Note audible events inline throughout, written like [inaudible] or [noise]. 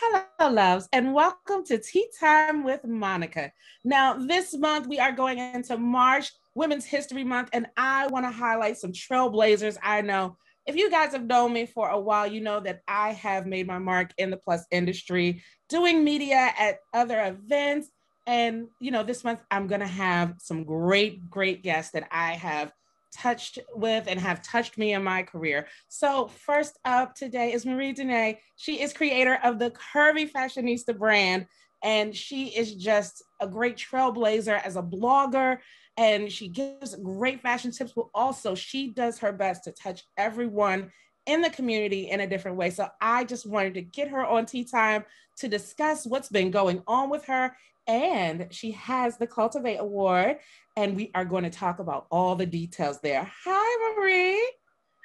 Hello, loves, and welcome to Tea Time with Monica. Now, this month we are going into March, Women's History Month, and I want to highlight some trailblazers I know. If you guys have known me for a while, you know that I have made my mark in the plus industry, doing media at other events. And, you know, this month I'm going to have some great, great guests that I have touched with and have touched me in my career. So first up today is Marie Denee. She is creator of the Curvy Fashionista brand, and she is just a great trailblazer as a blogger. And she gives great fashion tips, but also she does her best to touch everyone in the community in a different way. So I just wanted to get her on tea time to discuss what's been going on with her. And she has the Cultivate Award and we are going to talk about all the details there. Hi, Marie.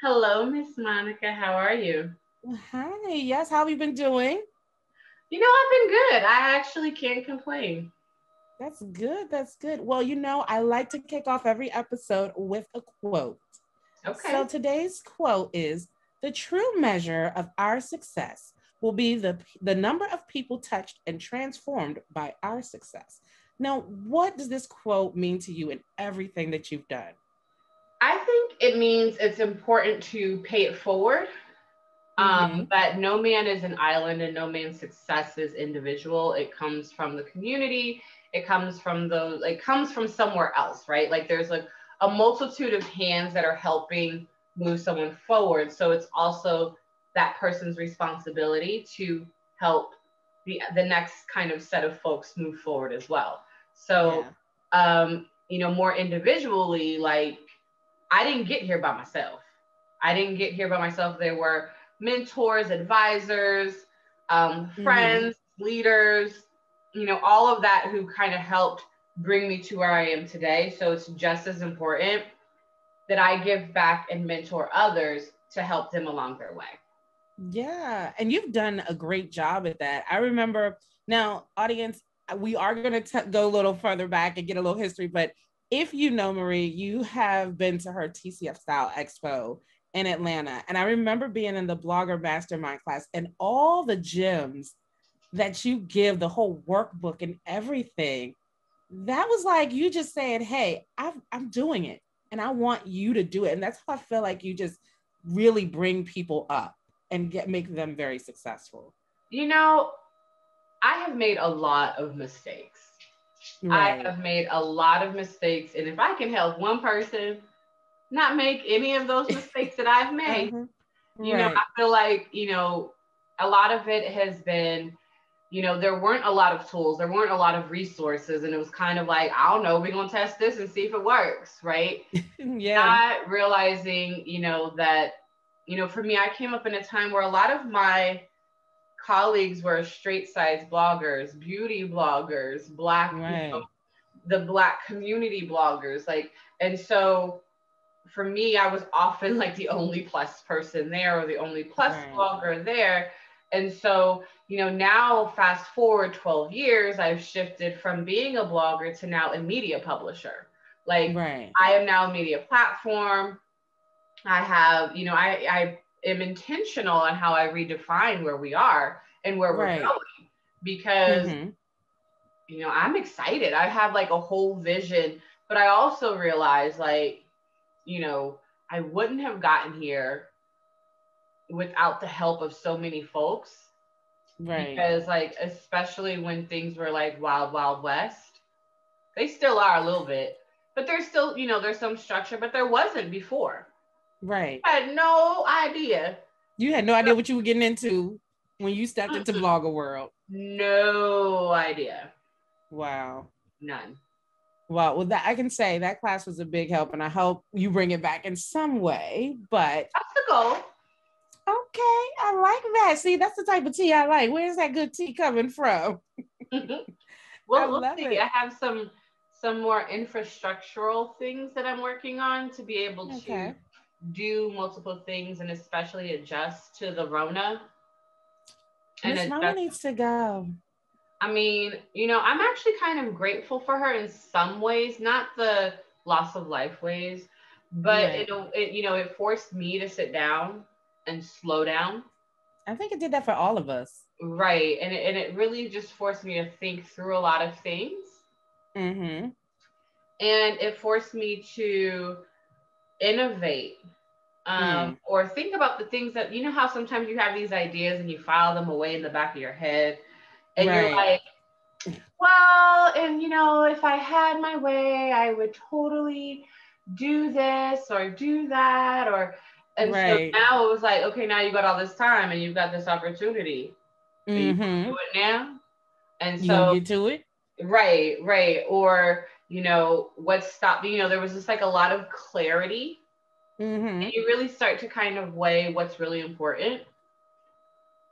Hello, Miss Monica. How are you? Hi. Yes. How have you been doing? You know, I've been good. I actually can't complain. That's good. That's good. Well, you know, I like to kick off every episode with a quote. Okay. So today's quote is the true measure of our success will be the, the number of people touched and transformed by our success. Now, what does this quote mean to you in everything that you've done? I think it means it's important to pay it forward. Um, mm-hmm. Um, that no man is an island and no man's success is individual. It comes from the community. It comes from the. It comes from somewhere else, right? Like there's like a multitude of hands that are helping move someone forward. So it's also that person's responsibility to help the, the next kind of set of folks move forward as well. So, yeah. um, you know, more individually, like I didn't get here by myself. I didn't get here by myself. There were mentors, advisors, um, mm-hmm. friends, mm-hmm. leaders, you know, all of that who kind of helped bring me to where I am today. So it's just as important that I give back and mentor others to help them along their way. Yeah. And you've done a great job at that. I remember now, audience, uh, we are going to go a little further back and get a little history, but if you know Marie, you have been to her TCF Style Expo in Atlanta. And I remember being in the blogger mastermind class and all the gems that you give, the whole workbook and everything. That was like you just saying, Hey, i am doing it and I want you to do it. And that's how I feel like you just really bring people up and get make them very successful? You know, I have made a lot of mistakes. Right. I have made a lot of mistakes. And if I can help one person not make any of those [laughs] mistakes that I've made, mm-hmm. you right. know, I feel like, you know, a lot of it has been, you know, there weren't a lot of tools, there weren't a lot of resources. And it was kind of like, I don't know, we're going to test this and see if it works. Right. [laughs] yeah. Not realizing, you know, that you know, for me, I came up in a time where a lot of my colleagues were straight size bloggers, beauty bloggers, black, right. you know, the black community bloggers. Like, and so for me, I was often like the only plus person there or the only plus right. blogger there. And so, you know, now fast forward 12 years, I've shifted from being a blogger to now a media publisher. Like right. I am now a media platform. I have, you know, I, I am intentional on how I redefine where we are and where we're going because, mm-hmm. you know, I'm excited. I have like a whole vision, but I also realize like, you know, I wouldn't have gotten here without the help of so many folks. Right. Because like, especially when things were like wild, wild west, they still are a little bit, but there's still, you know, there's some structure, but there wasn't before. Right. I had no idea. You had no idea what you were getting into when you stepped into [laughs] blogger world. No idea. Wow. None. Well, well, that I can say that class was a big help, and I hope you bring it back in some way. But that's the goal. Okay, I like that. See, that's the type of tea I like. Where's that good tea coming from? [laughs] well, we'll see. It. I have some some more infrastructural things that I'm working on to be able to okay do multiple things and especially adjust to the Rona. And Miss Mama needs to go. I mean, you know, I'm actually kind of grateful for her in some ways, not the loss of life ways, but right. it, it, you know, it forced me to sit down and slow down. I think it did that for all of us. Right. And it, and it really just forced me to think through a lot of things. Mm-hmm. And it forced me to innovate um, mm. or think about the things that, you know, how sometimes you have these ideas and you file them away in the back of your head. And right. you're like, well, and you know, if I had my way, I would totally do this or do that or and right. so now it was like, okay, now you got all this time and you've got this opportunity. Mm-hmm. do it now. And so you do it. Right, right. Or, you know, what's stopping, you know, there was just like a lot of clarity. Mm-hmm. And you really start to kind of weigh what's really important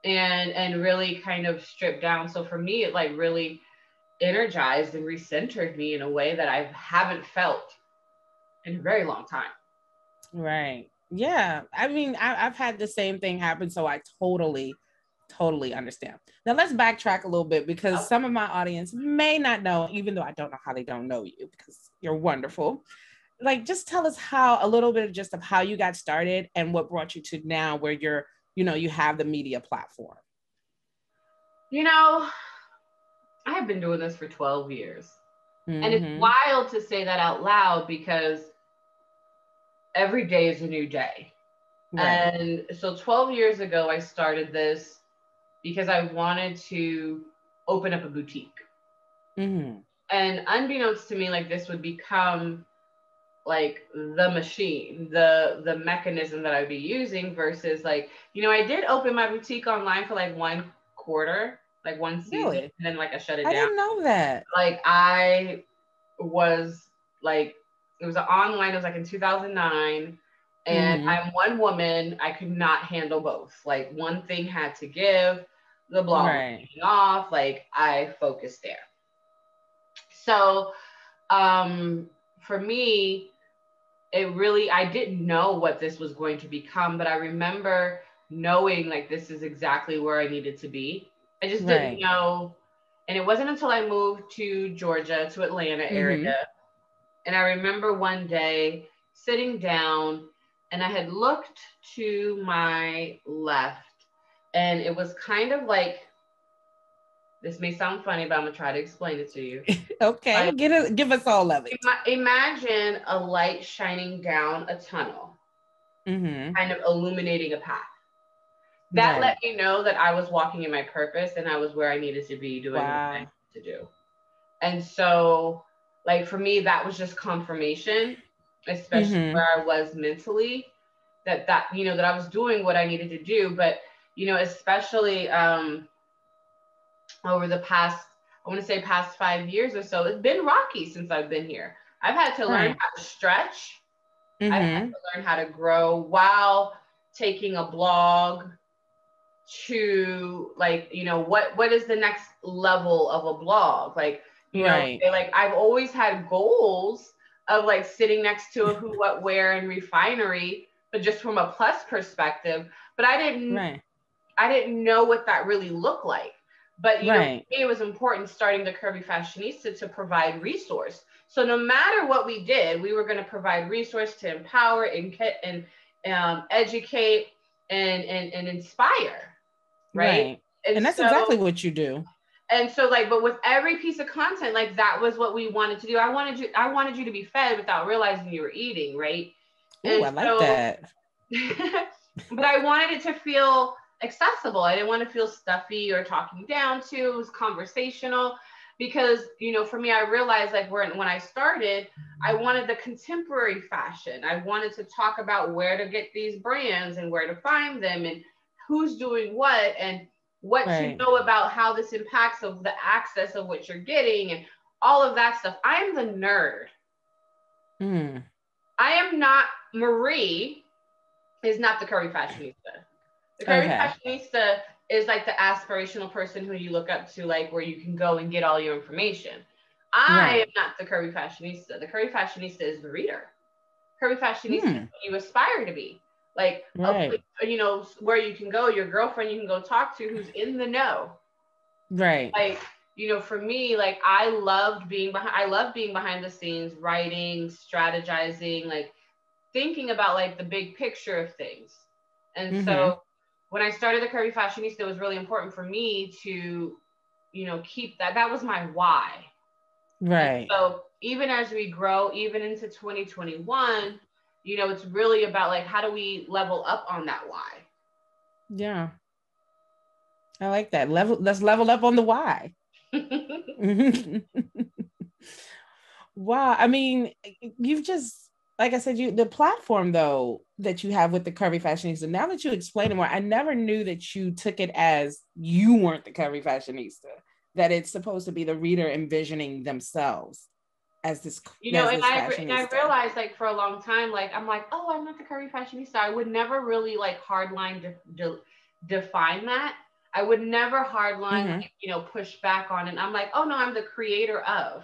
and and really kind of strip down. So for me, it like really energized and recentered me in a way that I haven't felt in a very long time. Right. Yeah. I mean, I, have had the same thing happen. So I totally, totally understand. Now let's backtrack a little bit because oh. some of my audience may not know, even though I don't know how they don't know you because you're wonderful. Like, just tell us how a little bit of just of how you got started and what brought you to now where you're, you know, you have the media platform. You know, I have been doing this for 12 years. Mm-hmm. And it's mm-hmm. wild to say that out loud because every day is a new day. Right. And so 12 years ago, I started this because I wanted to open up a boutique. Mm-hmm. And unbeknownst to me, like this would become like the machine, the the mechanism that I'd be using versus like, you know, I did open my boutique online for like one quarter, like one season, really? and then like I shut it I down. I didn't know that. Like I was like it was online, it was like in 2009. And mm-hmm. I'm one woman, I could not handle both. Like one thing had to give, the blog right. off, like I focused there. So um for me, it really I didn't know what this was going to become, but I remember knowing like this is exactly where I needed to be. I just right. didn't know. And it wasn't until I moved to Georgia, to Atlanta mm-hmm. area. And I remember one day sitting down and I had looked to my left and it was kind of like this may sound funny, but I'm gonna try to explain it to you. [laughs] okay, like, get it, give us all of it. Imagine a light shining down a tunnel, mm-hmm. kind of illuminating a path that right. let me know that I was walking in my purpose and I was where I needed to be doing wow. what I to do. And so, like for me, that was just confirmation, especially mm-hmm. where I was mentally, that that you know that I was doing what I needed to do. But you know, especially um, over the past, I want to say past five years or so, it's been rocky since I've been here. I've had to learn right. how to stretch. Mm-hmm. I've had mm-hmm. to learn how to grow while taking a blog to like you know what what is the next level of a blog like you right. know like i've always had goals of like sitting next to a who what where and refinery but just from a plus perspective but i didn't right. I didn't know what that really looked like but you right. know it was important starting the curvy fashionista to provide resource so no matter what we did we were going to provide resource to empower and, and um, educate and, and and inspire right? right. And, and, that's so, exactly what you do. And so like, but with every piece of content, like that was what we wanted to do. I wanted you, I wanted you to be fed without realizing you were eating, right? Oh, I like so, that. [laughs] but I wanted it to feel accessible. I didn't want to feel stuffy or talking down to. It was conversational because you know for me i realized like when, when i started i wanted the contemporary fashion i wanted to talk about where to get these brands and where to find them and who's doing what and what right. you know about how this impacts of the access of what you're getting and all of that stuff. I am the nerd. Mm. I am not Marie is not the curvy fashionista. The curvy okay. fashionista is like the aspirational person who you look up to, like where you can go and get all your information. I right. am not the curvy fashionista. The curvy fashionista is the reader. Curvy fashionista mm. you aspire to be like right. you know where you can go your girlfriend you can go talk to who's in the know right like you know for me like i loved being behind i love being behind the scenes writing strategizing like thinking about like the big picture of things and mm-hmm. so when I started the Curvy Fashionista, it was really important for me to, you know, keep that. That was my why. Right. And so even as we grow, even into 2021, you know, it's really about like how do we level up on that why? Yeah. I like that. Level let's level up on the why. [laughs] [laughs] wow. I mean, you've just like I said, you the platform though that you have with the curvy fashionista. Now that you explain it more, I never knew that you took it as you weren't the curvy fashionista. That it's supposed to be the reader envisioning themselves as this. You know, and I, and I realized like for a long time, like I'm like, oh, I'm not the curvy fashionista. I would never really like hardline de- de- define that. I would never hardline, mm-hmm. you know, push back on it. I'm like, oh no, I'm the creator of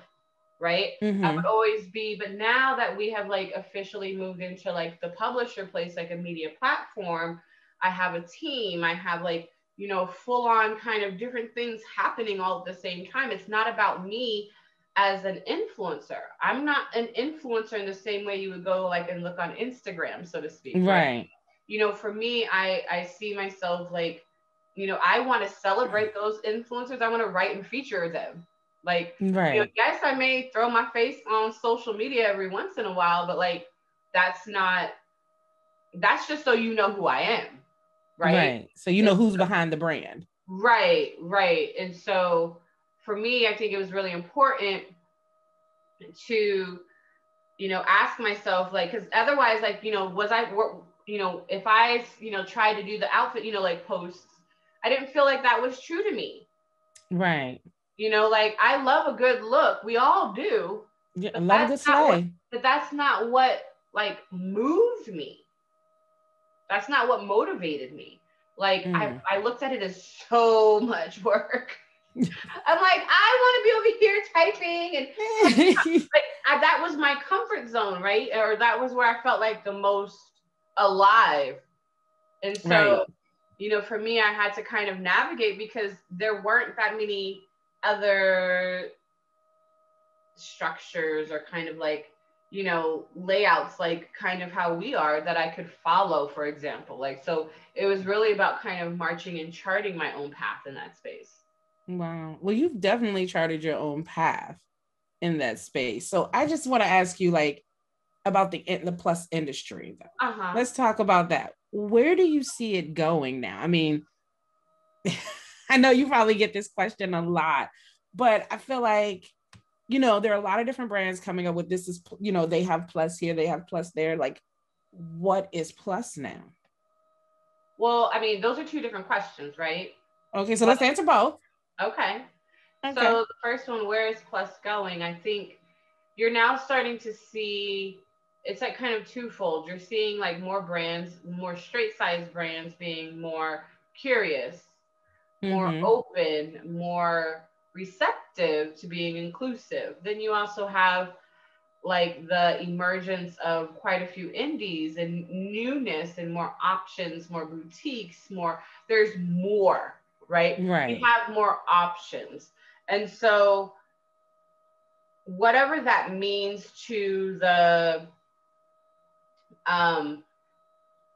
right? Mm-hmm. I would always be, but now that we have like officially moved into like the publisher place, like a media platform, I have a team, I have like, you know, full on kind of different things happening all at the same time. It's not about me as an influencer. I'm not an influencer in the same way you would go like and look on Instagram, so to speak. Right. right? You know, for me, I I see myself like, you know, I want to celebrate those influencers. I want to write and feature them like, right. You know, yes, I may throw my face on social media every once in a while, but like, that's not, that's just so you know who I am. Right. Right. So you know who's behind the brand. Right. Right. And so for me, I think it was really important to, you know, ask myself, like, because otherwise, like, you know, was I, you know, if I, you know, tried to do the outfit, you know, like posts, I didn't feel like that was true to me. Right. You know, like I love a good look. We all do. Yeah, I love a good slay. But that's not what like moved me. That's not what motivated me. Like mm. I, I looked at it as so much [laughs] work. [laughs] I'm like, I want to be over here typing and [laughs] like I, that was my comfort zone, right? Or that was where I felt like the most alive. And so, right. you know, for me, I had to kind of navigate because there weren't that many other structures or kind of like you know layouts like kind of how we are that i could follow for example. Like so it was really about kind of marching and charting my own path in that space. Wow. Well you've definitely charted your own path in that space. So i just want to ask you like about the the plus industry though. Uh-huh. let's talk about that. Where do you see it going now? I mean [laughs] [laughs] I know you probably get this question a lot, but I feel like, you know, there are a lot of different brands coming up with this is, you know, they have plus here, they have plus there. Like, what is plus now? Well, I mean, those are two different questions, right? Okay, so let's answer both. Okay. okay. So the first one, where is plus going? I think you're now starting to see it's like kind of twofold. You're seeing like more brands, more straight size brands being more curious more mm-hmm. open, more receptive to being inclusive. Then you also have like the emergence of quite a few indies and newness and more options, more boutiques, more, there's more, right? Right. We have more options. And so, whatever that means to the um,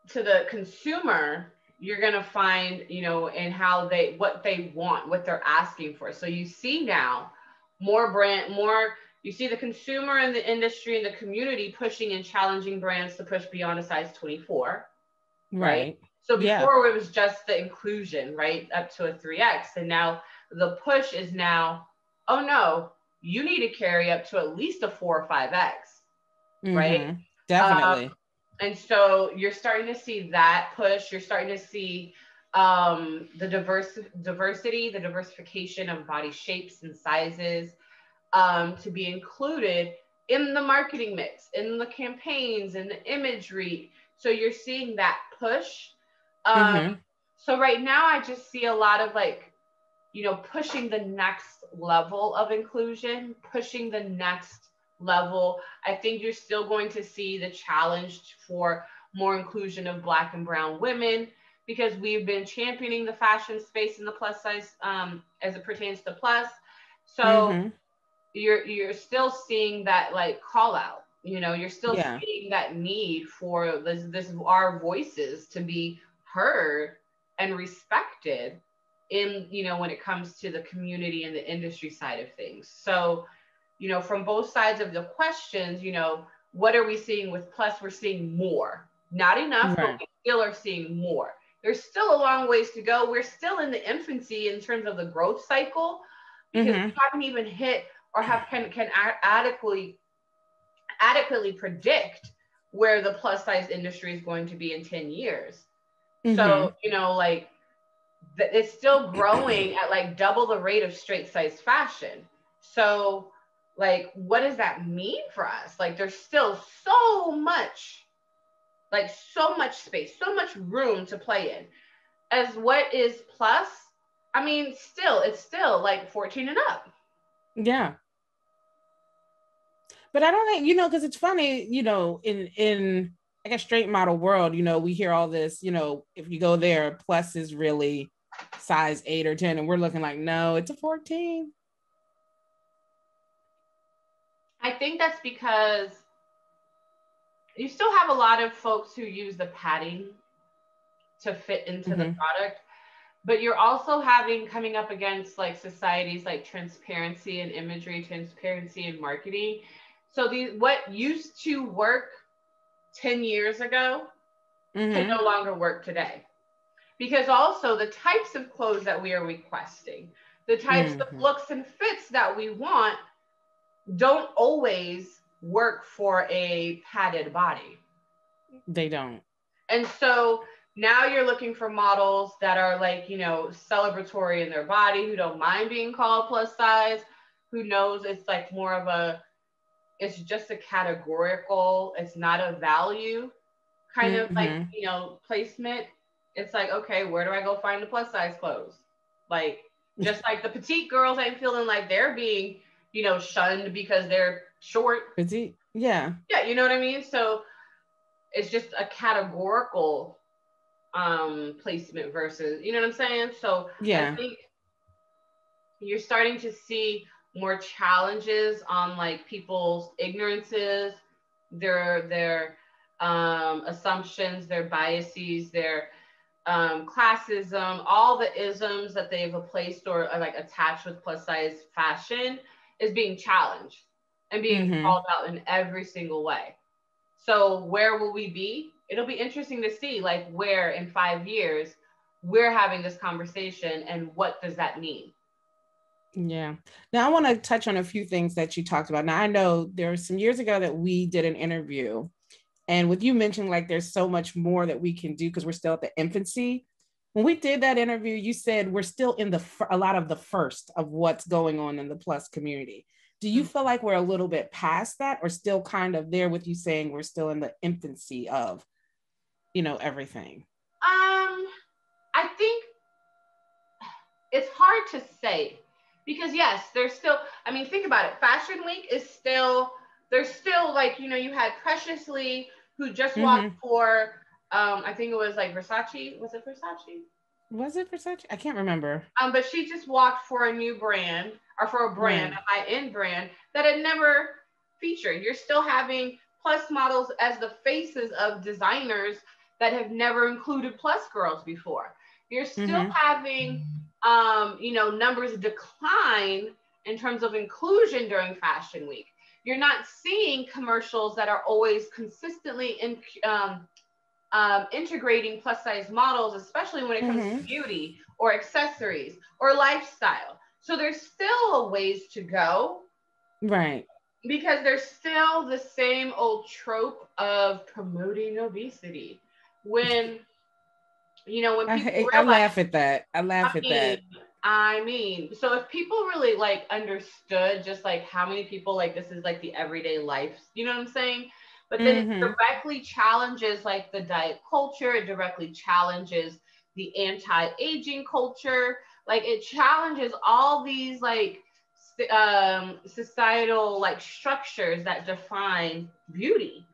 to the consumer you're going to find, you know, in how they, what they want, what they're asking for. So you see now more brand, more, you see the consumer and the industry and the community pushing and challenging brands to push beyond a size 24. Right. right? So before yeah. it was just the inclusion, right? Up to a 3X. And now the push is now, oh no, you need to carry up to at least a four or 5X. Mm-hmm. Right. Definitely. Um, and so you're starting to see that push. You're starting to see um, the diverse diversity, the diversification of body shapes and sizes um, to be included in the marketing mix, in the campaigns, in the imagery. So you're seeing that push. Um, mm-hmm. So right now, I just see a lot of like, you know, pushing the next level of inclusion, pushing the next level. I think you're still going to see the challenge for more inclusion of Black and Brown women because we've been championing the fashion space in the plus size um, as it pertains to plus. So mm-hmm. you're you're still seeing that like call out. You know, you're still yeah. seeing that need for this this our voices to be heard and respected in you know when it comes to the community and the industry side of things so you know from both sides of the questions you know what are we seeing with plus we're seeing more not enough right. but we still are seeing more there's still a long ways to go we're still in the infancy in terms of the growth cycle because mm-hmm. we haven't even hit or have can can adequately adequately predict where the plus size industry is going to be in 10 years. Mm-hmm. So, you know, like it's still growing at like double the rate of straight size fashion. So, like, what does that mean for us? Like, there's still so much, like, so much space, so much room to play in. As what is plus, I mean, still, it's still like 14 and up. Yeah but I don't think you know because it's funny, you know, in in like a straight model world, you know, we hear all this, you know, if you go there, plus is really size eight or ten, and we're looking like, no, it's a fourteen. I think that's because you still have a lot of folks who use the padding to fit into mm-hmm. the product but you're also having coming up against like societies like transparency and imagery transparency and marketing so these what used to work 10 years ago mm-hmm. can no longer work today. Because also the types of clothes that we are requesting, the types mm-hmm. of looks and fits that we want don't always work for a padded body. They don't. And so now you're looking for models that are like, you know, celebratory in their body, who don't mind being called plus size, who knows it's like more of a it's just a categorical, it's not a value kind mm-hmm. of like, mm-hmm. you know, placement. It's like, okay, where do I go find the plus size clothes? Like, just [laughs] like the petite girls ain't feeling like they're being, you know, shunned because they're short. Petite, yeah. Yeah, you know what I mean? So it's just a categorical um placement versus, you know what I'm saying? So yeah. I think you're starting to see more challenges on like people's ignorances, their their um, assumptions, their biases, their um, classism, all the isms that they've placed or like attached with plus size fashion is being challenged and being mm-hmm. called out in every single way. So where will we be? It'll be interesting to see like where in five years we're having this conversation and what does that mean? Yeah. Now I want to touch on a few things that you talked about. Now I know there were some years ago that we did an interview, and with you mentioning like there's so much more that we can do because we're still at the infancy. When we did that interview, you said we're still in the a lot of the first of what's going on in the plus community. Do you feel like we're a little bit past that, or still kind of there with you saying we're still in the infancy of, you know, everything? Um, I think it's hard to say because yes, there's still, I mean, think about it. Fashion Week is still, there's still like, you know, you had Precious Lee who just mm-hmm. walked for, um, I think it was like Versace. Was it Versace? Was it Versace? I can't remember. Um, but she just walked for a new brand or for a brand, a high-end brand that had never featured. You're still having plus models as the faces of designers that have never included plus girls before. You're still mm-hmm. having um, you know, numbers decline in terms of inclusion during Fashion Week. You're not seeing commercials that are always consistently in, um, um, integrating plus size models, especially when it comes mm-hmm. to beauty or accessories or lifestyle. So there's still a ways to go. Right. Because there's still the same old trope of promoting obesity. When you know, when people I, I laugh at that. I laugh I at mean, that. I mean, so if people really like understood just like how many people like this is like the everyday life, you know what I'm saying? But then mm-hmm. it directly challenges like the diet culture, it directly challenges the anti-aging culture, like it challenges all these like um societal like structures that define beauty.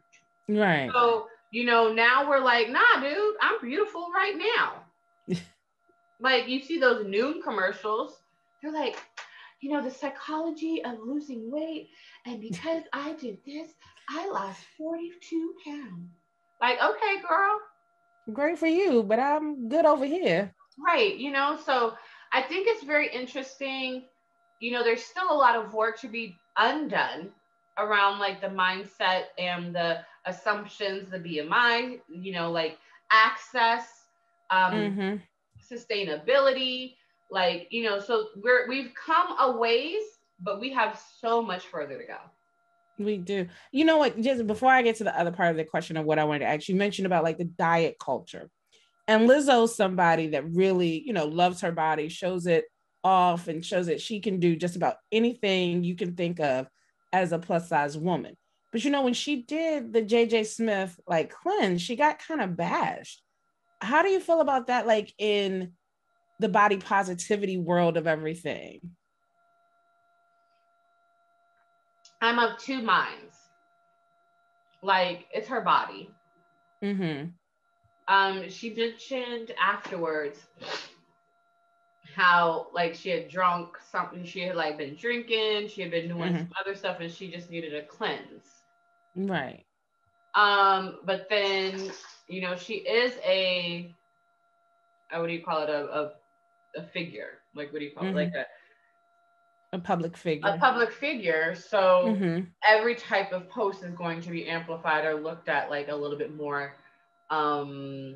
Right. So you know, now we're like, nah, dude, I'm beautiful right now. [laughs] like you see those Noom commercials, they're like, you know, the psychology of losing weight. And [laughs] because I did this, I lost 42 pounds. Like, okay, girl. Great for you, but I'm good over here. Right. You know, so I think it's very interesting. You know, there's still a lot of work to be undone around like the mindset and the assumptions, the BMI, you know, like access, um, mm-hmm. sustainability, like, you know, so we're we've come a ways, but we have so much further to go. We do. You know what? Just before I get to the other part of the question of what I wanted to ask, you mentioned about like the diet culture. And Lizzo's somebody that really, you know, loves her body, shows it off, and shows that she can do just about anything you can think of as a plus size woman. But you know, when she did the JJ Smith like cleanse, she got kind of bashed. How do you feel about that? Like in the body positivity world of everything? I'm of two minds. Like it's her body. Mm-hmm. Um, she mentioned afterwards how like she had drunk something, she had like been drinking, she had been doing mm-hmm. some other stuff, and she just needed a cleanse. Right. Um, but then you know she is a, uh, what do you call it? A a, a figure. Like what do you call mm-hmm. it? Like a a public figure. A public figure. So mm-hmm. every type of post is going to be amplified or looked at like a little bit more um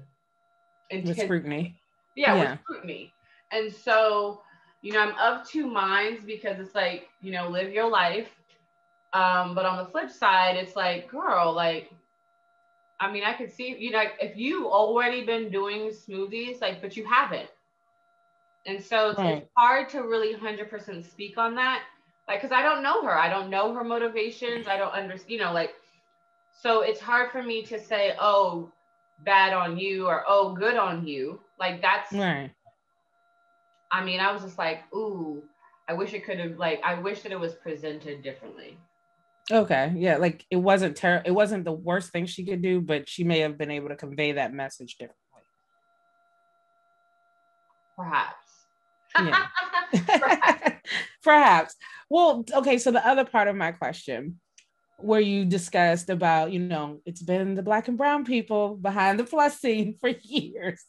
intense. with scrutiny. Yeah, yeah, with scrutiny. And so, you know, I'm of two minds because it's like, you know, live your life. Um, but on the flip side, it's like, girl, like, I mean, I could see, you know, if you already been doing smoothies, like, but you haven't. And so it's, right. it's hard to really 100% speak on that. Like, cause I don't know her. I don't know her motivations. I don't understand, you know, like, so it's hard for me to say, oh, bad on you or oh, good on you. Like, that's, right. I mean, I was just like, ooh, I wish it could have, like, I wish that it was presented differently. Okay. Yeah. Like it wasn't terrible. It wasn't the worst thing she could do, but she may have been able to convey that message differently. Perhaps. Yeah. [laughs] [laughs] Perhaps. Well, okay. So the other part of my question, where you discussed about, you know, it's been the black and brown people behind the plus scene [laughs] for years.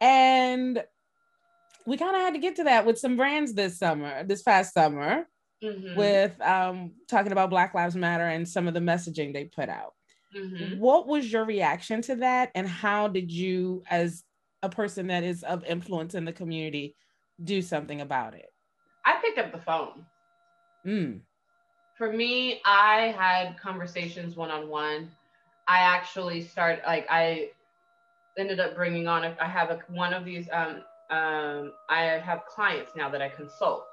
And we kind of had to get to that with some brands this summer, this past summer, mm-hmm. with um, talking about Black Lives Matter and some of the messaging they put out. Mm-hmm. What was your reaction to that? And how did you, as a person that is of influence in the community, do something about it? I picked up the phone. Mm. For me, I had conversations one on one. I actually start like I ended up bringing on. A, I have a, one of these. Um, um, I have clients now that I consult,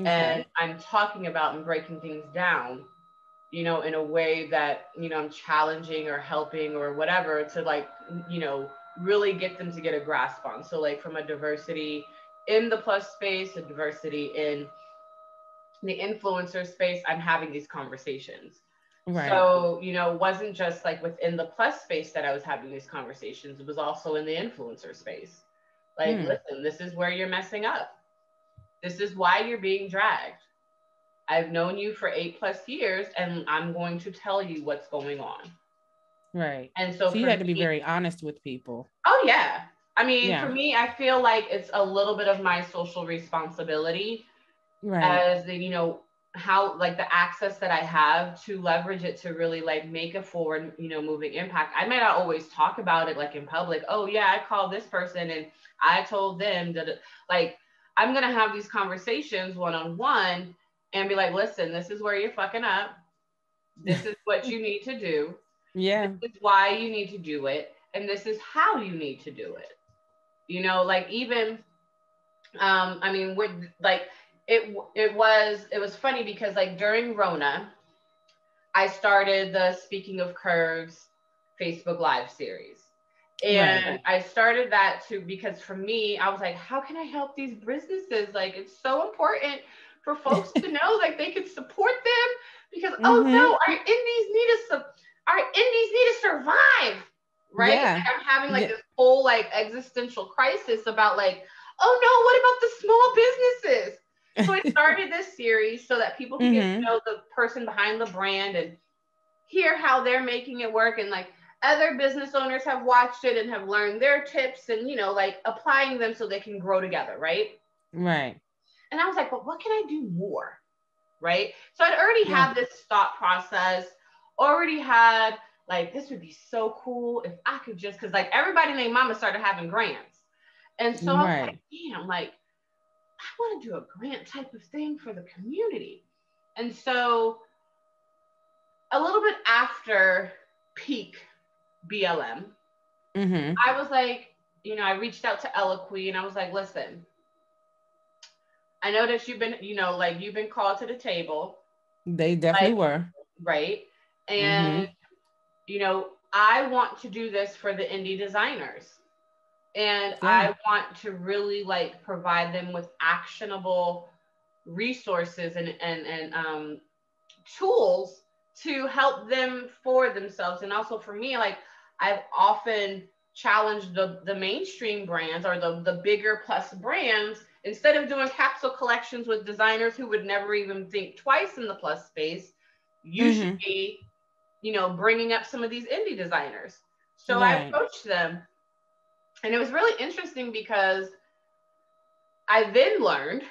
okay. and I'm talking about and breaking things down. You know, in a way that you know I'm challenging or helping or whatever to like you know really get them to get a grasp on. So like from a diversity in the plus space, a diversity in the influencer space, I'm having these conversations. Right. So, you know, it wasn't just like within the plus space that I was having these conversations, it was also in the influencer space. Like, mm. listen, this is where you're messing up. This is why you're being dragged. I've known you for eight plus years and I'm going to tell you what's going on. Right. And so, so you had to be me, very honest with people. Oh, yeah. I mean, yeah. for me, I feel like it's a little bit of my social responsibility right. as the, you know, how like the access that I have to leverage it to really like make a forward, you know, moving impact. I might not always talk about it like in public. Oh yeah, I called this person and I told them that like I'm gonna have these conversations one on one and be like, listen, this is where you're fucking up. This is what you need to do. [laughs] Yeah. This is why you need to do it. And this is how you need to do it you know like even um i mean we're like it it was it was funny because like during rona i started the speaking of curves facebook live series and right. i started that too because for me i was like how can i help these businesses like it's so important for folks to [laughs] know like they can support them because mm-hmm. oh no our indies need us our indies need to survive right? Yeah. Like I'm having like yeah. this whole like existential crisis about like, oh no, what about the small businesses? So I [laughs] started this series so that people can mm-hmm. get to know the person behind the brand and hear how they're making it work. And like other business owners have watched it and have learned their tips and you know like applying them so they can grow together right right and i was like but what can i do more right so i'd already yeah. had this thought process already had like this would be so cool if i could just because like everybody named mama started having grants and so right. i was like damn like i want to do a grant type of thing for the community and so a little bit after peak BLM, mm-hmm. I was like, you know, I reached out to Eloquii and I was like, listen, I know that you've been, you know, like you've been called to the table. They definitely like, were. Right. And, mm-hmm. You know, I want to do this for the indie designers. And yeah. I want to really like provide them with actionable resources and, and, and um, tools to help them for themselves and also for me like i've often challenged the, the mainstream brands or the, the bigger plus brands instead of doing capsule collections with designers who would never even think twice in the plus space you mm-hmm. should be you know bringing up some of these indie designers so right. i approached them and it was really interesting because i then learned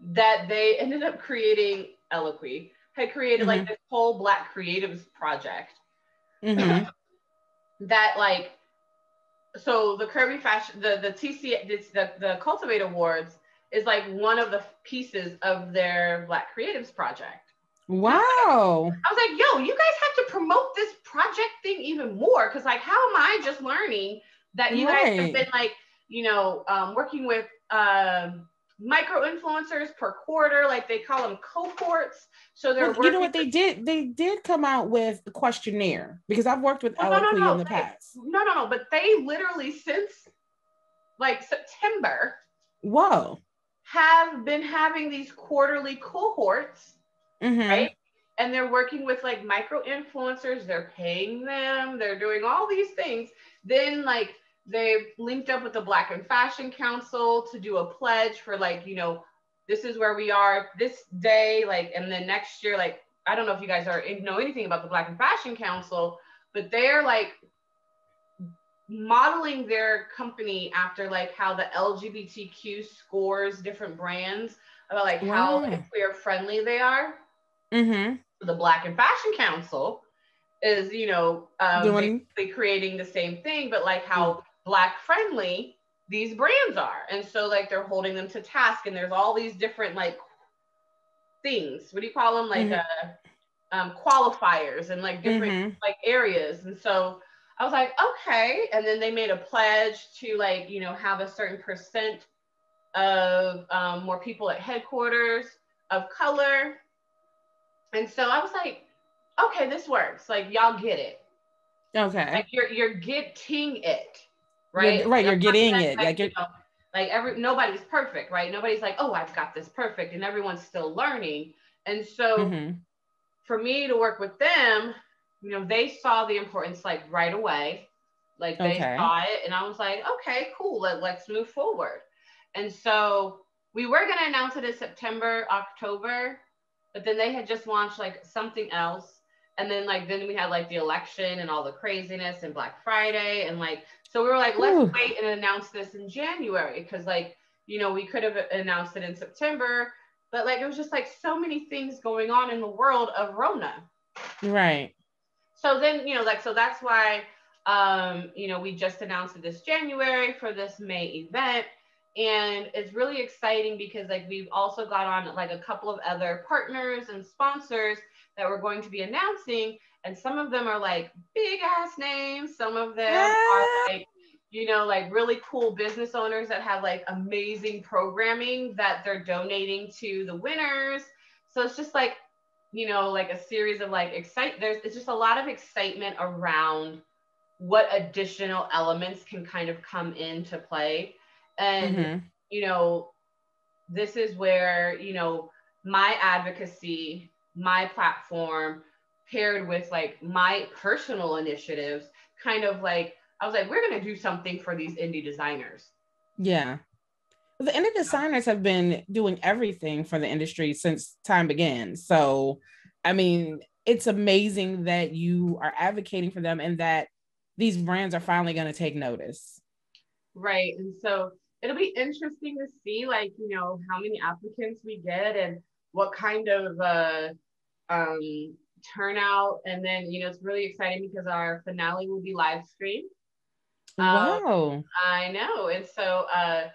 that they ended up creating eloquii had created mm-hmm. like this whole Black Creatives project mm-hmm. [clears throat] that like so the Curvy Fashion the the TC the the Cultivate Awards is like one of the pieces of their Black Creatives project. Wow. I was like, yo, you guys have to promote this project thing even more. Cause like, how am I just learning that you right. guys have been like, you know, um, working with um, micro influencers per quarter, like they call them cohorts. So they're well, you know what they did? They did come out with a questionnaire because I've worked with well, no, no, no, in the they, past. No, no, no, but they literally since like September. Whoa. Have been having these quarterly cohorts, mm-hmm. right? And they're working with like micro influencers. They're paying them. They're doing all these things. Then like they've linked up with the Black in Fashion Council to do a pledge for like, you know, this is where we are this day, like, and then next year, like, I don't know if you guys are know anything about the Black in Fashion Council, but they're like modeling their company after like how the LGBTQ scores different brands about like wow. how queer friendly they are. Mm-hmm. The Black in Fashion Council is, you know, um, Doing... basically creating the same thing, but like how black friendly these brands are and so like they're holding them to task and there's all these different like things what do you call them like mm-hmm. uh, um, qualifiers and like different mm-hmm. like areas and so i was like okay and then they made a pledge to like you know have a certain percent of um, more people at headquarters of color and so i was like okay this works like y'all get it okay like you're you're getting it right? You're, right, you're getting it. Like, like, you know, like every nobody's perfect, right? Nobody's like, oh, I've got this perfect, and everyone's still learning. And so, mm-hmm. for me to work with them, you know, they saw the importance like right away. Like they okay. saw it, and I was like, okay, cool. Let, let's move forward. And so we were going to announce it in September, October, but then they had just launched like something else and then like then we had like the election and all the craziness and Black Friday and like so we were like let's Ooh. wait and announce this in January because like you know we could have announced it in September but like it was just like so many things going on in the world of Rona. Right. So then you know like so that's why um you know we just announced it this January for this May event and it's really exciting because like we've also got on like a couple of other partners and sponsors that we're going to be announcing. And some of them are like big ass names. Some of them are like, you know, like really cool business owners that have like amazing programming that they're donating to the winners. So it's just like, you know, like a series of like excite there's it's just a lot of excitement around what additional elements can kind of come into play. And mm-hmm. you know, this is where, you know, my advocacy my platform paired with like my personal initiatives kind of like i was like we're going to do something for these indie designers yeah the indie designers have been doing everything for the industry since time began so i mean it's amazing that you are advocating for them and that these brands are finally going to take notice. Right. And so it'll be interesting to see like, you know, how many applicants we get and what kind of uh um turnout. And then, you know, it's really exciting because our finale will be live streamed. Wow. Um, I know. And so uh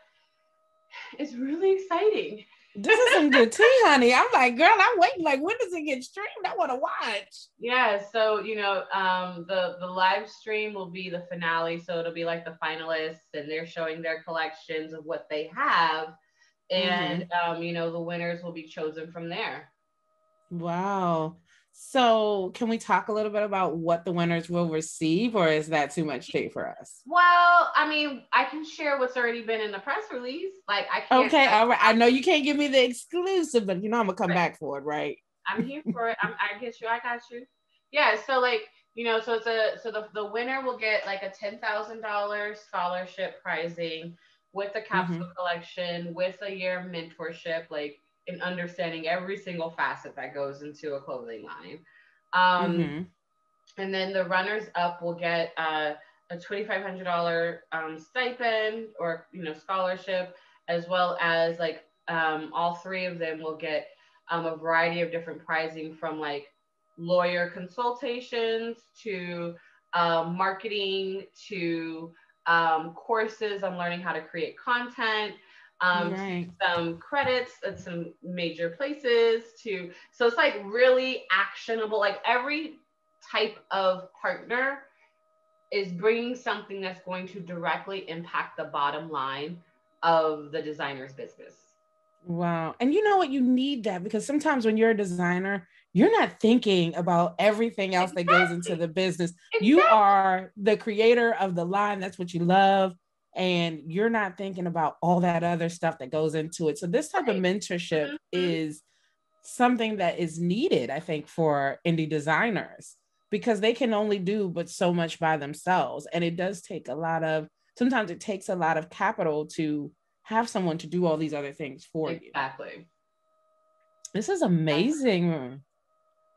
it's really exciting. This is some good tea, honey. I'm like, girl, I'm waiting. Like, when does it get streamed? I want to watch. Yeah. So you know, um, the the live stream will be the finale. So it'll be like the finalists, and they're showing their collections of what they have, and mm-hmm. um, you know, the winners will be chosen from there. Wow. So, can we talk a little bit about what the winners will receive, or is that too much tea for us? Well, I mean, I can share what's already been in the press release. Like, I can't. Okay, all right. I know you can't give me the exclusive, but you know I'm gonna come right. back for it, right? I'm here for it. I'm, I get you. I got you. Yeah. So, like, you know, so it's a so the the winner will get like a ten thousand dollars scholarship prizing with the capsule mm-hmm. collection, with a year of mentorship, like in understanding every single facet that goes into a clothing line. Um, mm-hmm. And then the runners up will get uh, a $2,500 um, stipend or, you know, scholarship, as well as like um, all three of them will get um, a variety of different pricing from like lawyer consultations to um, marketing to um, courses on learning how to create content um, right. some credits at some major places to so it's like really actionable like every type of partner is bringing something that's going to directly impact the bottom line of the designer's business wow and you know what you need that because sometimes when you're a designer you're not thinking about everything else exactly. that goes into the business exactly. you are the creator of the line that's what you love and you're not thinking about all that other stuff that goes into it. So this type right. of mentorship mm-hmm. is something that is needed, I think, for indie designers because they can only do but so much by themselves. And it does take a lot of sometimes it takes a lot of capital to have someone to do all these other things for exactly. you. Exactly. This is amazing.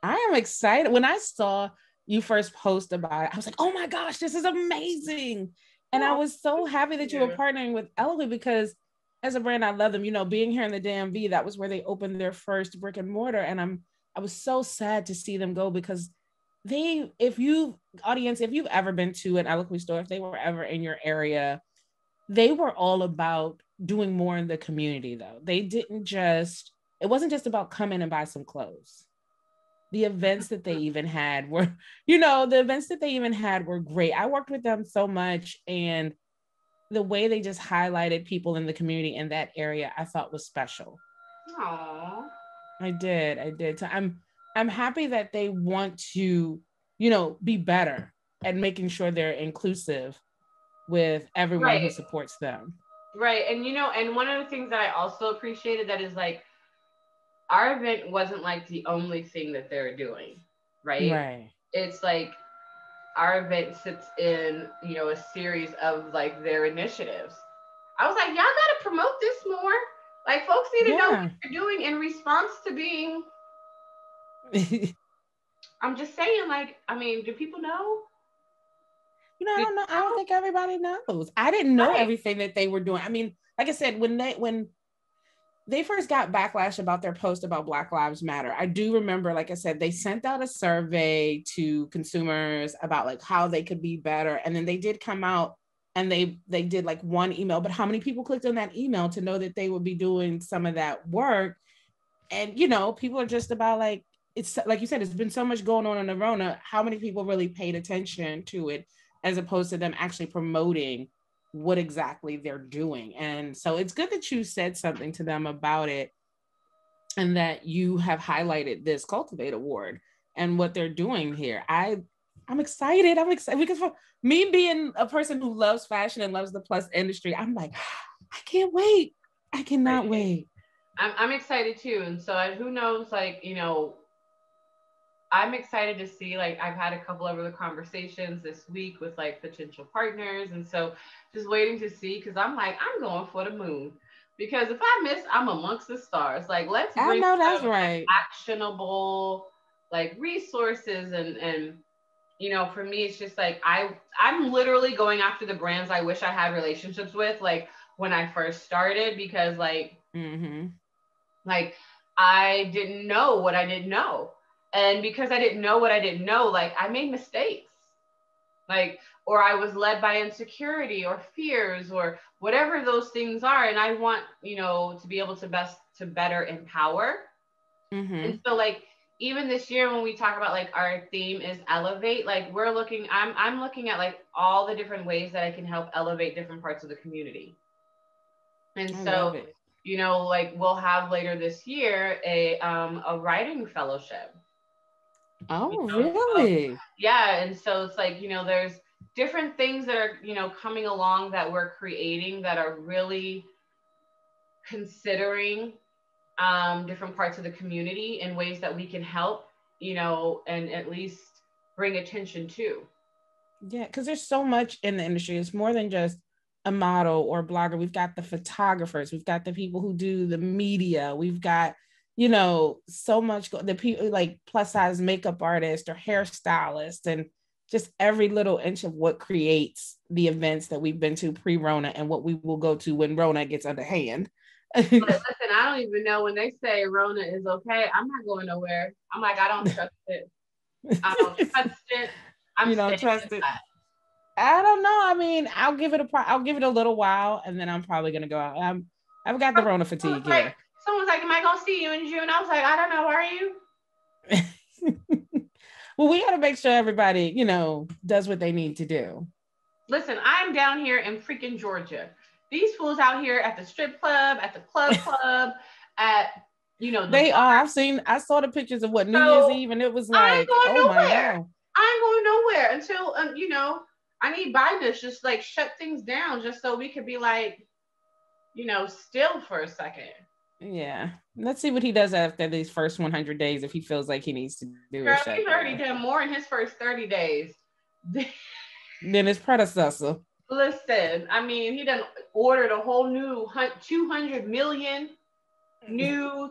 I am excited. When I saw you first post about it, I was like, oh my gosh, this is amazing. And I oh, was so happy that you were partnering with Eloquii because as a brand, I love them. You know, being here in the DMV, that was where they opened their first brick and mortar. And I'm I was so sad to see them go because they, if you audience, if you've ever been to an Eloquii store, if they were ever in your area, they were all about doing more in the community though. They didn't just, it wasn't just about coming and buy some clothes the events that they even had were, [laughs] you know, the events that they even had were great. I worked with them so much and the way they just highlighted people in the community in that area, I thought was special. Aww. I did. I did. So I'm I'm happy that they want to, you know, be better at making sure they're inclusive with everyone right. who supports them. Right. And you know, and one of the things that I also appreciated that is like our event wasn't like the only thing that they're doing, right? Right. It's like our event sits in, you know, a series of like their initiatives. I was like, y'all gotta promote this more. Like folks need to yeah. know what you're doing in response to being. [laughs] I'm just saying, like, I mean, do people know? You know, I don't know. I don't think everybody knows. I didn't know right. everything that they were doing. I mean, like I said, when they when they first got backlash about their post about Black Lives Matter. I do remember, like I said, they sent out a survey to consumers about like how they could be better, and then they did come out and they they did like one email. But how many people clicked on that email to know that they would be doing some of that work? And you know, people are just about like it's like you said, it's been so much going on in the. How many people really paid attention to it, as opposed to them actually promoting what exactly they're doing. And so it's good that you said something to them about it and that you have highlighted this Cultivate Award and what they're doing here. I I'm excited. I'm excited because for me being a person who loves fashion and loves the plus industry, I'm like, [sighs] I can't wait. I cannot wait. I'm, I'm excited too. And so who knows, like, you know, I'm excited to see, like, I've had a couple of other conversations this week with like potential partners. And so just waiting to see, because I'm like, I'm going for the moon. Because if I miss, I'm amongst the stars. Like, let's bring I know that's right. actionable like resources and and you know, for me, it's just like I I'm literally going after the brands I wish I had relationships with, like when I first started, because like, mm-hmm. like I didn't know what I didn't know, and because I didn't know what I didn't know, like I made mistakes, like or I was led by insecurity or fears or whatever those things are, and I want you know to be able to best to better empower, mm-hmm. and so like even this year when we talk about like our theme is elevate like we're looking i'm i'm looking at like all the different ways that i can help elevate different parts of the community. And I so you know like we'll have later this year a um a writing fellowship oh you know? really so, yeah and so it's like you know there's different things that are you know coming along that we're creating that are really considering um, different parts of the community in ways that we can help, you know, and at least bring attention to. Yeah, because there's so much in the industry. It's more than just a model or a blogger. We've got the photographers, we've got the people who do the media, we've got, you know, so much the people like plus size makeup artist or hairstylist and just every little inch of what creates the events that we've been to pre-Rona and what we will go to when Rona gets under hand [laughs] listen, I don't even know when they say Rona is okay. I'm not going nowhere. I'm like, I don't trust it. I don't [laughs] trust it. I'm you don't trust it. I don't know. I mean, I'll give it a I'll give it a little while, and then I'm probably gonna go out. I'm I've got the Rona fatigue like, here. Someone's like, "Am I gonna see you in June?" I was like, "I don't know. Are you?" [laughs] well, we got to make sure everybody, you know, does what they need to do. Listen, I'm down here in freaking Georgia these fools out here at the strip club, at the club [laughs] club, at you know the they bar. are. I've seen. I saw the pictures of what New so, Year's Eve, and it was like, oh nowhere. my god. I'm going nowhere until um, you know. I need Biden to just like shut things down, just so we could be like, you know, still for a second. Yeah, let's see what he does after these first 100 days. If he feels like he needs to do Girl, it. He's already done more in his first 30 days [laughs] than his predecessor. Listen, I mean, he done ordered a whole new 200 million new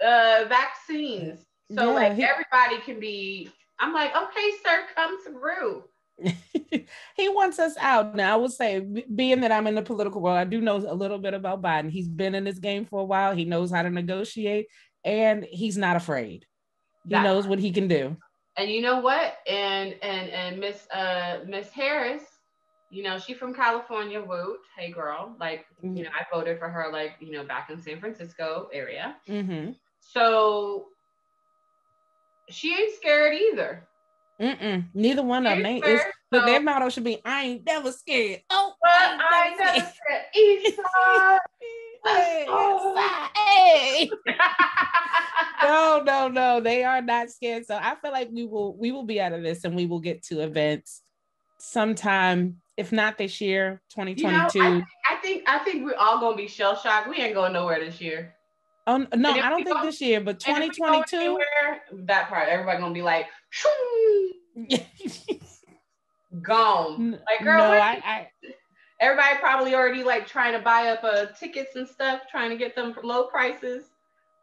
uh, vaccines. So yeah, like he, everybody can be, I'm like, okay, sir, come through. [laughs] he wants us out. Now, I will say, being that I'm in the political world, I do know a little bit about Biden. He's been in this game for a while. He knows how to negotiate, and he's not afraid. He that knows what he can do. And you know what? And and and Miss uh Miss Harris, you know, she from California, woot, hey girl. Like, mm-hmm. you know, I voted for her like, you know, back in San Francisco area. Mm-hmm. So she ain't scared either. Mm-mm. Neither one of them. Scared, so, but their motto should be, I ain't never scared. Oh, I ain't, never, scared. East side. hey. no, no, no. They are not scared. So I feel like we will we will be out of this and we will get to events sometime if not this year, 2022. You know, I, I, think I think we're all gonna be shell shocked. We ain't going nowhere this year. Oh no, I don't think go, this year, but 2022. That part, everybody gonna be like, [laughs] gone. Like, girl, no, I, I, everybody probably already like trying to buy up uh tickets and stuff, trying to get them for low prices.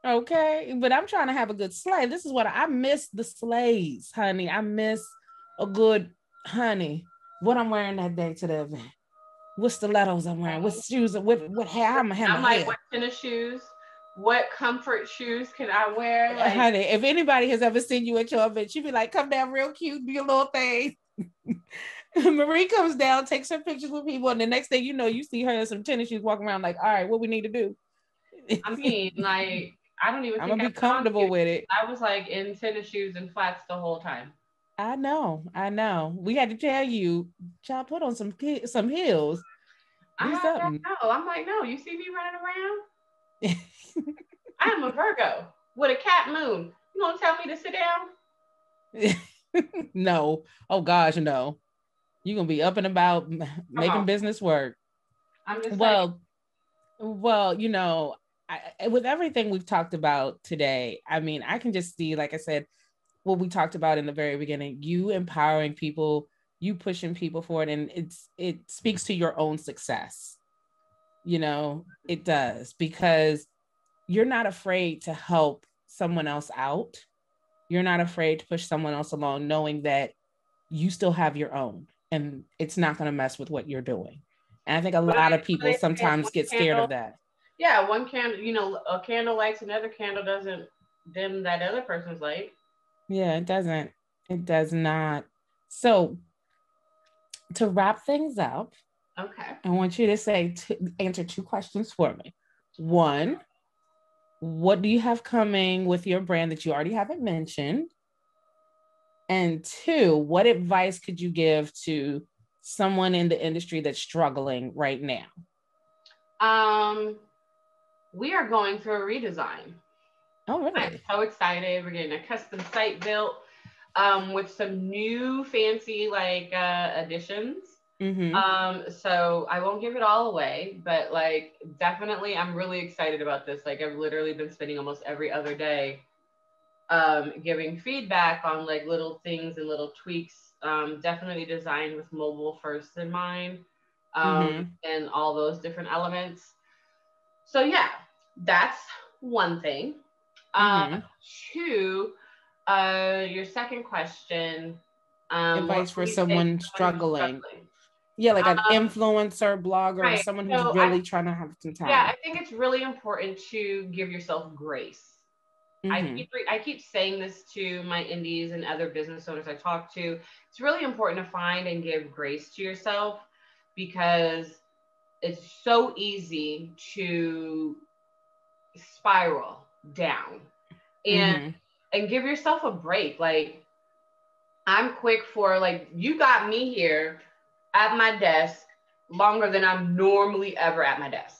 Okay, but I'm trying to have a good sleigh. This is what I, I miss the sleighs, honey. I miss a good honey what I'm wearing that day to the event. What stilettos I'm wearing, what shoes, what what hair I'm, I'm like, hair. what tennis shoes? What comfort shoes can I wear? Like, Honey, if anybody has ever seen you at your event, she'd be like, come down real cute, do your little thing. [laughs] Marie comes down, takes her pictures with people, and the next thing you know, you see her in some tennis shoes walking around like, all right, what we need to do. I mean, [laughs] like, I don't even. I'm gonna be comfortable with it. I was like in tennis shoes and flats the whole time. I know, I know. We had to tell you, child, put on some some heels. I don't know. I'm like, no, you see me running around? [laughs] I am a Virgo with a Cap moon. You gonna tell me to sit down? [laughs] no. Oh gosh, no. You're gonna be up and about making uh-huh. business work. I'm just well, well, you know, I, with everything we've talked about today, I mean, I can just see, like I said, what we talked about in the very beginning you empowering people you pushing people forward and it's it speaks to your own success you know it does because you're not afraid to help someone else out you're not afraid to push someone else along knowing that you still have your own and it's not going to mess with what you're doing. And I think a lot of people sometimes get scared of that. Yeah, one candle, you know, a candle lights another candle doesn't dim that other person's light. Yeah, it doesn't. It does not. So to wrap things up, okay. I want you to say to answer two questions for me. One, what do you have coming with your brand that you already haven't mentioned? And two, what advice could you give to someone in the industry that's struggling right now? Um, we are going through a redesign. Oh, really? I'm so excited. We're getting a custom site built um, with some new fancy like uh, additions. Mm-hmm. Um, so I won't give it all away, but like definitely I'm really excited about this. Like I've literally been spending almost every other day um, giving feedback on like little things and little tweaks. Um, definitely designed with mobile first in mind um, mm-hmm. and all those different elements. So yeah, that's one thing. Um, mm-hmm. two, uh, your second question. Um, Advice for someone struggling. struggling. Yeah, like an um, influencer, blogger, right. someone who's so really I, trying to have some time. Yeah, I think it's really important to give yourself grace Mm-hmm. I keep I keep saying this to my indies and other business owners I talk to. It's really important to find and give grace to yourself because it's so easy to spiral down and mm-hmm. and give yourself a break like i'm quick for like you got me here at my desk longer than i'm normally ever at my desk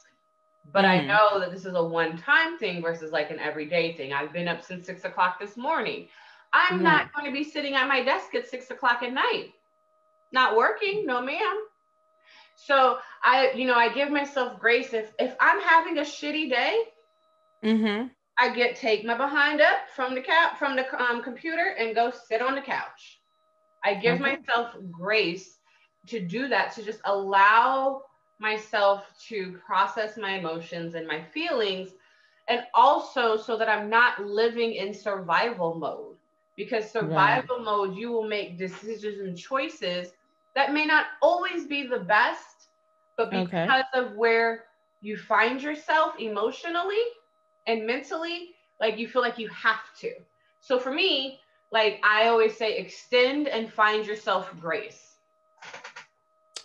but mm. I know that this is a one time thing versus like an everyday thing. I've been up since six o'clock this morning. I'm mm. not going to be sitting at my desk at six o'clock at night, not working. No, ma'am. So I, you know, I give myself grace if if I'm having a shitty day. Mm-hmm. I get take my behind up from the cap from the um, computer and go sit on the couch. I give myself grace to do that to just allow myself to process my emotions and my feelings and also so that I'm not living in survival mode because survival right. mode you will make decisions and choices that may not always be the best but because okay. of where you find yourself emotionally and mentally like you feel like you have to so for me like I always say extend and find yourself grace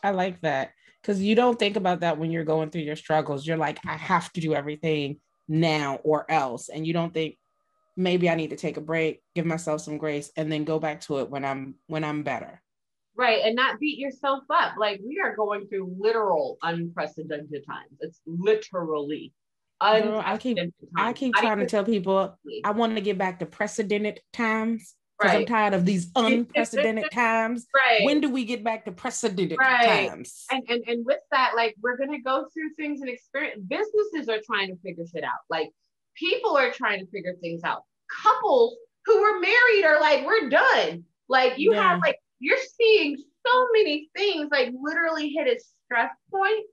I like that because you don't think about that when you're going through your struggles. You're like, I have to do everything now or else. And you don't think maybe I need to take a break, give myself some grace, and then go back to it when I'm when I'm better. Right. And not beat yourself up. Like we are going through literal unprecedented times. It's literally I keep times. I keep trying to tell people I want to get back to precedented times right. I'm tired of these [laughs] unprecedented times. Right. When do we get back to precedented right. times? And, and and with that, like we're gonna go through things and experience. Businesses are trying to figure shit out. Like people are trying to figure things out. Couples who were married are like, we're done. Like you yeah. have like you're seeing so many things like literally hit a stress point.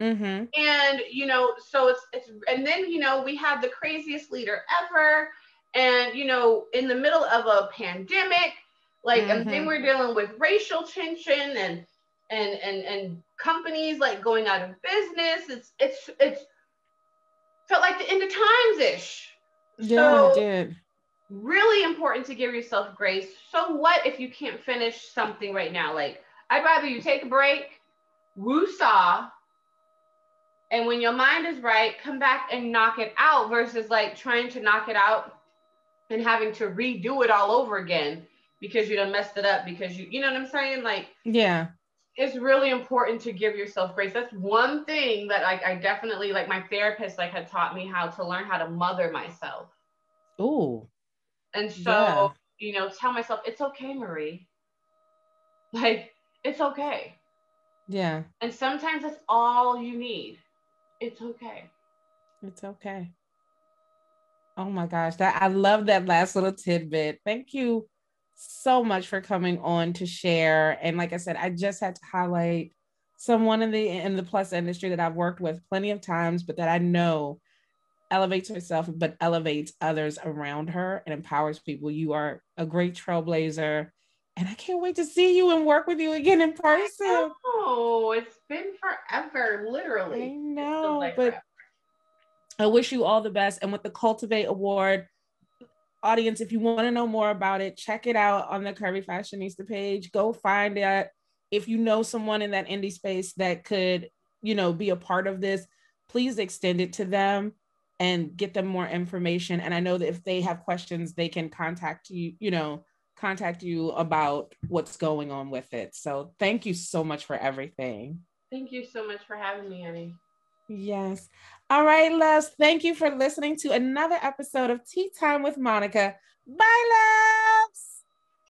Mm-hmm. And you know, so it's it's and then you know we have the craziest leader ever and you know in the middle of a pandemic like mm-hmm. and then we're dealing with racial tension and and and and companies like going out of business. It's it's it's felt like the end of times ish yeah so, it did. really important to give yourself grace. So what if you can't finish something right now? Like i'd rather you take a break woo saw and when your mind is right come back and knock it out versus like trying to knock it out and having to redo it all over again because you done messed it up because you you know what I'm saying? Like yeah. It's really important to give yourself grace. That's one thing that like I definitely like my therapist like had taught me how to learn how to mother myself. Ooh. And so, yeah. you know, tell myself it's okay, Marie. Like it's okay. Yeah. And sometimes that's all you need. It's okay. It's okay. Oh my gosh, that I love that last little tidbit. Thank you so much for coming on to share. And like I said, I just had to highlight someone in the in the plus industry that I've worked with plenty of times, but that I know elevates herself, but elevates others around her and empowers people. You are a great trailblazer. And I can't wait to see you and work with you again in person. Oh, it's been forever, literally. I know, but forever. I wish you all the best. And with the Cultivate Award, audience, if you want to know more about it, check it out on the Curvy Fashionista page. Go find it. If you know someone in that indie space that could, you know, be a part of this, please extend it to them and get them more information. And I know that if they have questions, they can contact you, you know, contact you about what's going on with it. So thank you so much for everything. Thank you so much for having me, Annie. Yes. All right, loves. Thank you for listening to another episode of Tea Time with Monica. Bye, love.